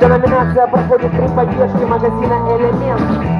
Эта номинация проходит при поддержке магазина «Элемент».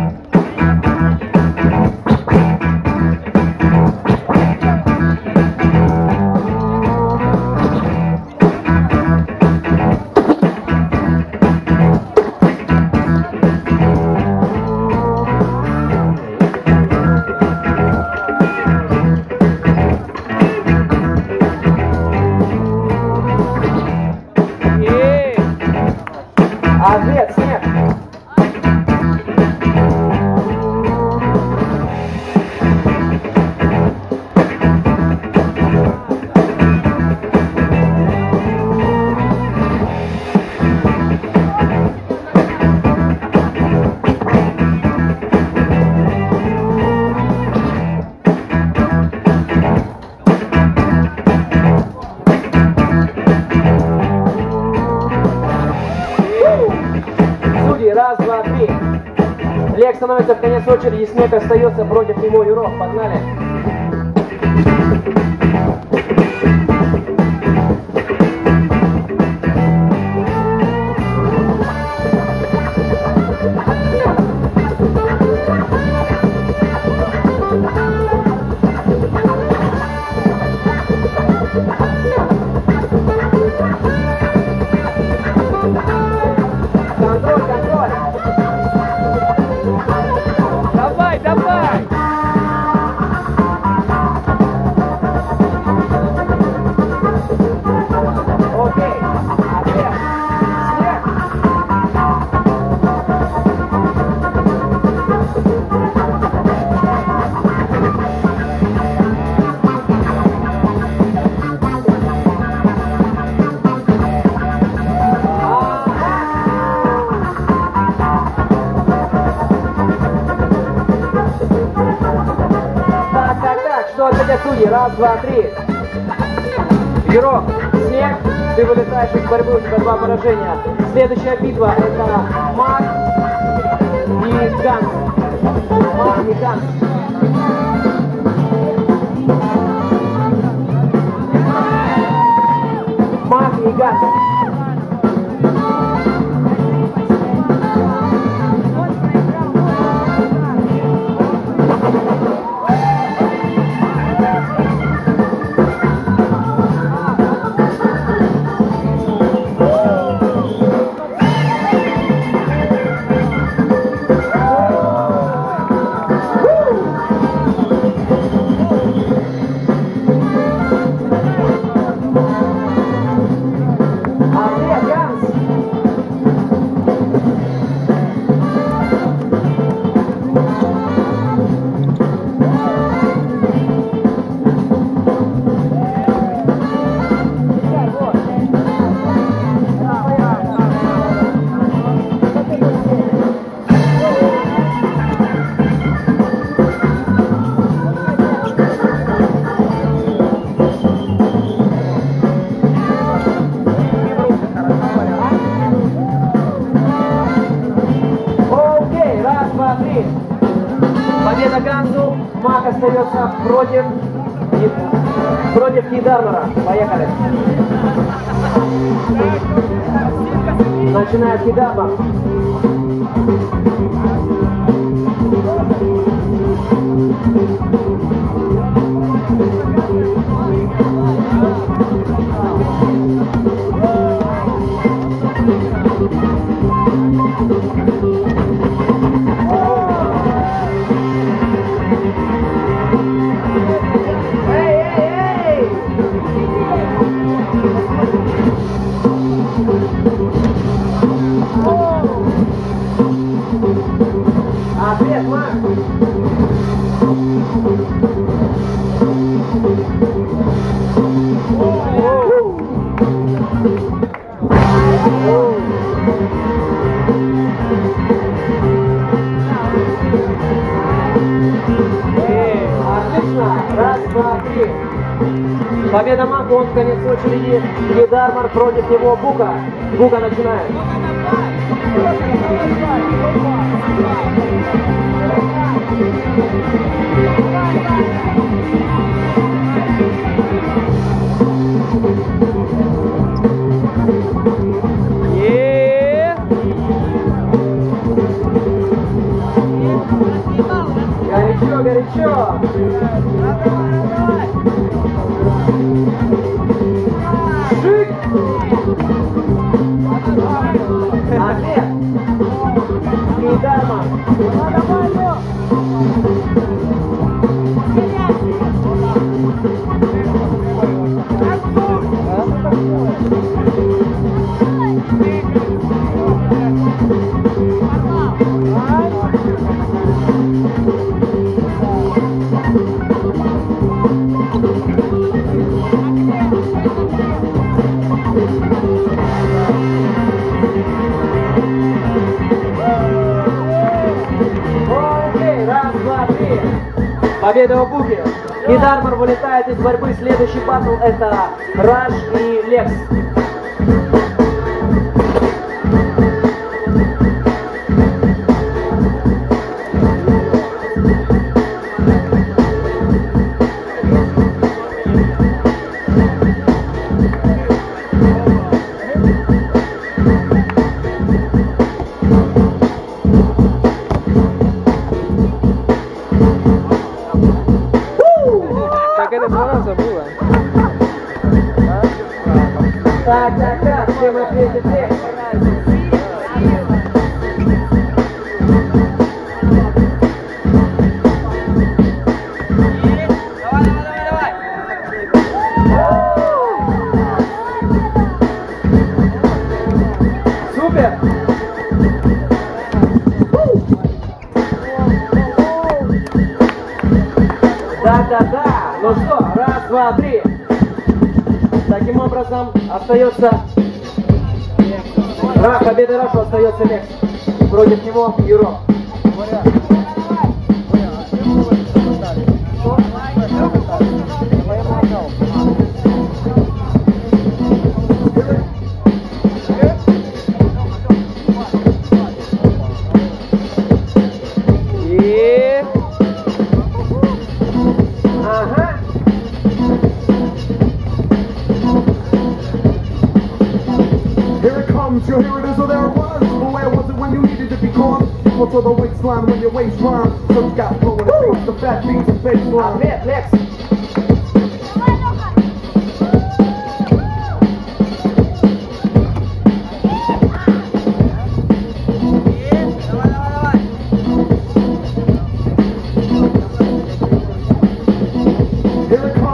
2, 3. Лек становится в конец очереди, снег остается против него, Юров, погнали. Раз, два, три. Юрок, снег, ты вылетаешь из борьбы, у тебя два поражения. Следующая битва это Мак и Ганс. Мак и Ганс. Мак и Ганс. Мак остается против против Кидармара. Поехали. Начинает Кидармар. Эй, него Бука. Бука начинает. Е! У Буки. И Дармар вылетает из борьбы. Следующий батл это Раш и Лекс. Раша остается Лекс. Против него Юро.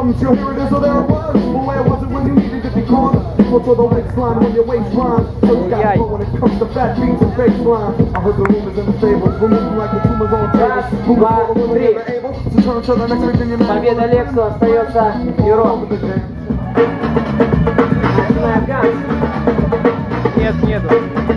Here it comes, you hear it is, so there it was. But where was it when you needed to be caught? Equal to the waistline when your waist rhymes. So you got Yay. flow when it comes to fat beats and baseline. I heard the rumors in the stables, we're moving like the tumors on tables. Moving for the women that are able to turn to the next thing you know. Победа Лексу остается Ганс. Нет, нету.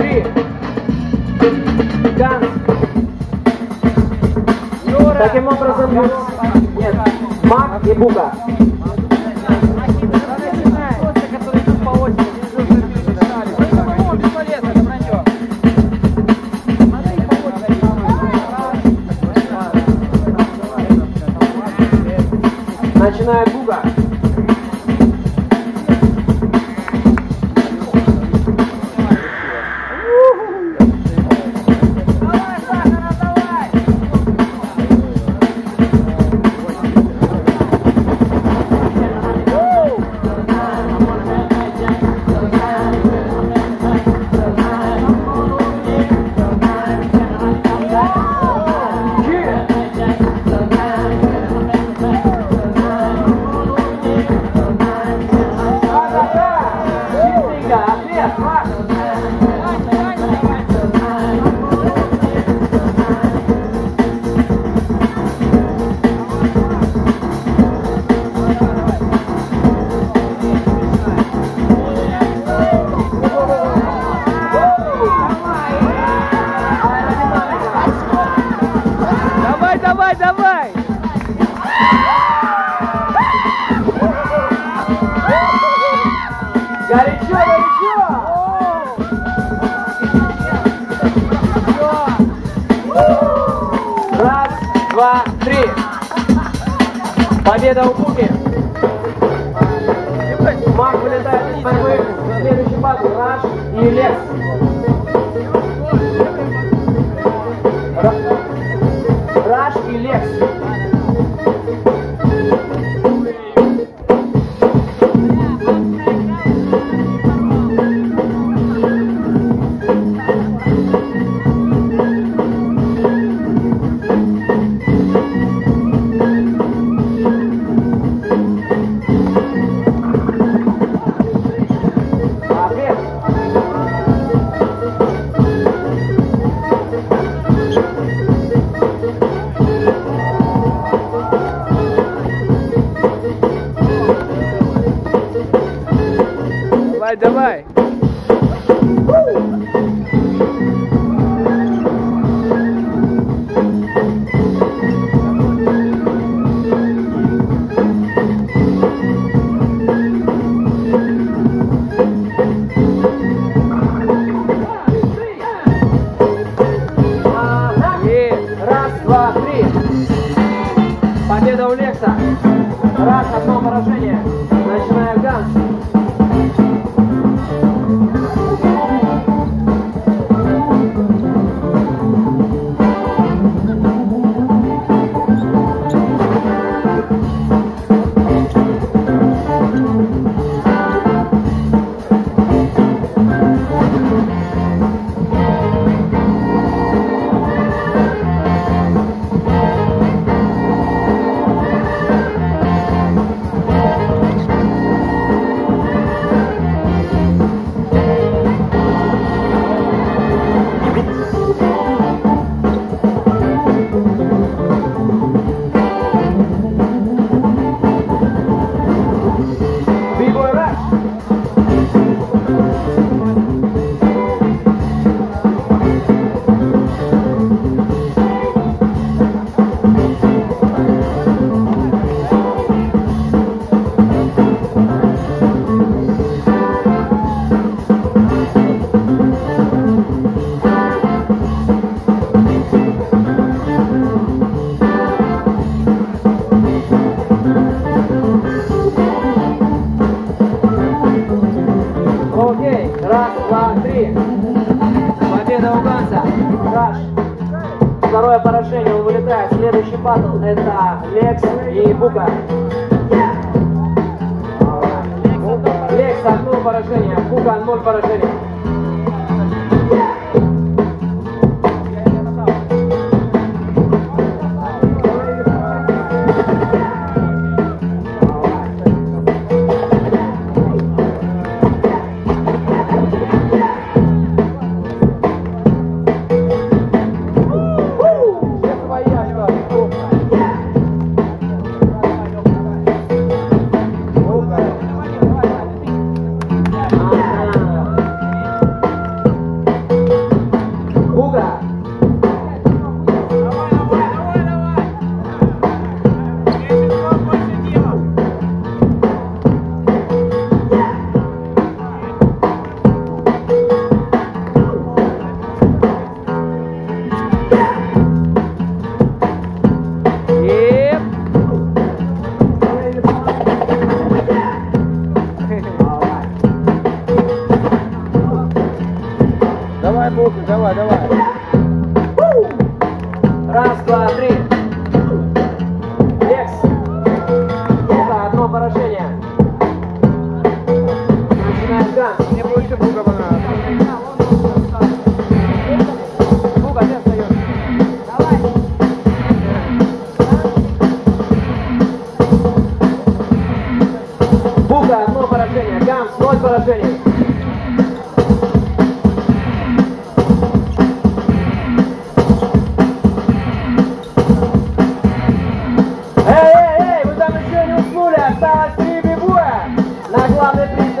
Три. Ганс. Таким образом, нет, Мак и Бука. Следующий батл это Лекс и Бука. Лекс одно поражение, Бука ноль поражений. Yeah. quatro,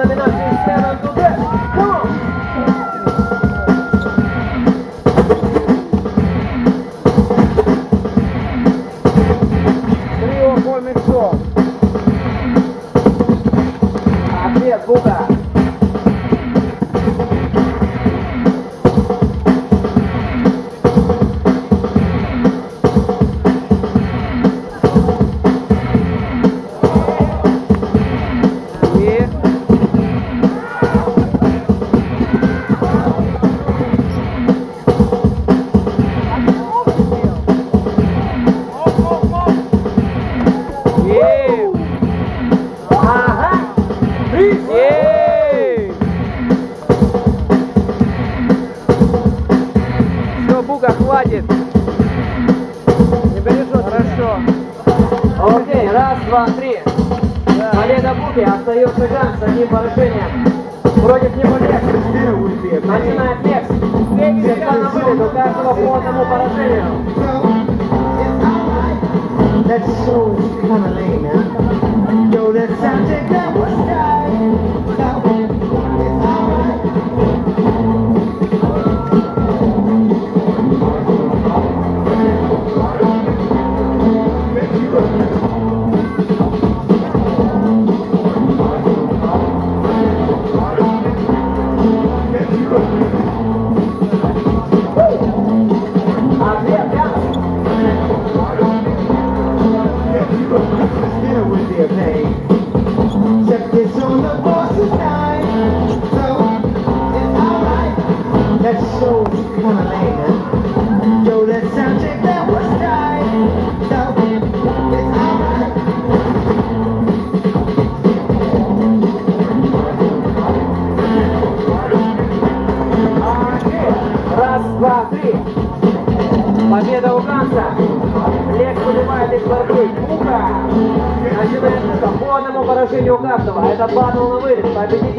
Catarina Vista,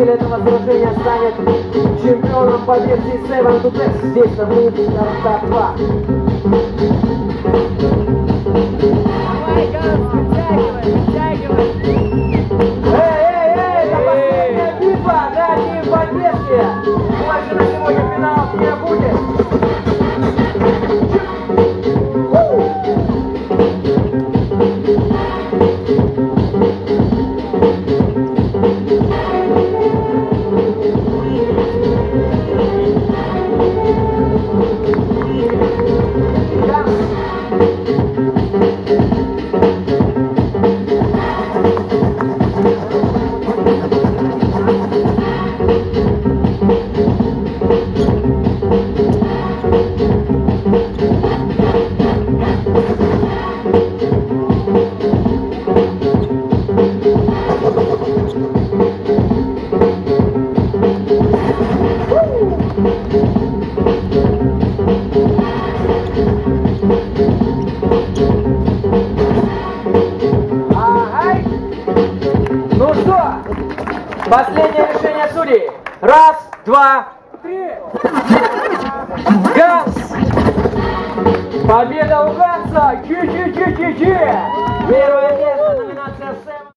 победитель этого сражения станет чемпионом по версии 7 to 10. Здесь на выйдет на 2.